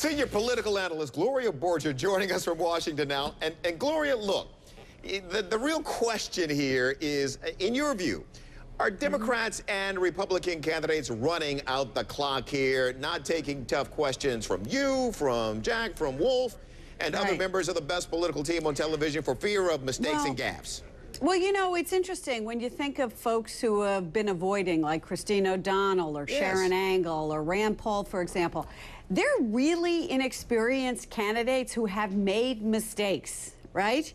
Senior political analyst Gloria Borger joining us from Washington now. And, and Gloria, look, the, the real question here is, uh, in your view, are mm-hmm. Democrats and Republican candidates running out the clock here, not taking tough questions from you, from Jack, from Wolf, and right. other members of the best political team on television for fear of mistakes well, and gaffes? Well, you know, it's interesting when you think of folks who have been avoiding, like Christine O'Donnell or yes. Sharron Angle or Rand Paul, for example. They're really inexperienced candidates who have made mistakes, right?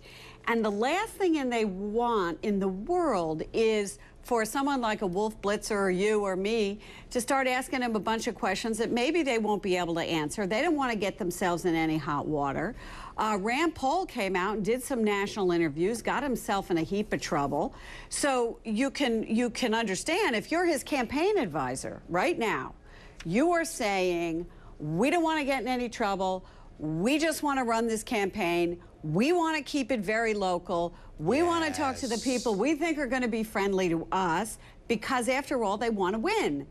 And the last thing they want in the world is for someone like a Wolf Blitzer or you or me to start asking them a bunch of questions that maybe they won't be able to answer. They don't want to get themselves in any hot water. Uh, Rand Paul came out and did some national interviews, got himself in a heap of trouble. So you can you can understand if you're his campaign advisor right now, you are saying we don't want to get in any trouble. We just want to run this campaign. We want to keep it very local. We yes. want to talk to the people we think are going to be friendly to us because, after all, they want to win.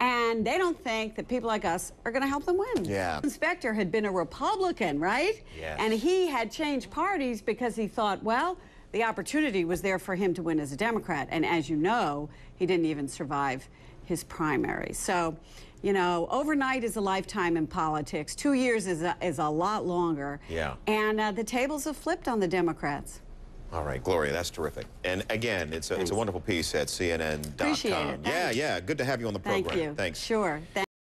And they don't think that people like us are going to help them win. Yeah. Specter had been a Republican, right? Yes. And he had changed parties because he thought, well, the opportunity was there for him to win as a Democrat. And as you know, he didn't even survive his primary. So, you know, overnight is a lifetime in politics. Two years is a, is a lot longer. Yeah. And uh, the tables have flipped on the Democrats. All right, Gloria, that's terrific. And again, it's a, it's a wonderful piece at CNN.com. Yeah, yeah. Good to have you on the program. Thank you. Thanks. Sure. Thanks.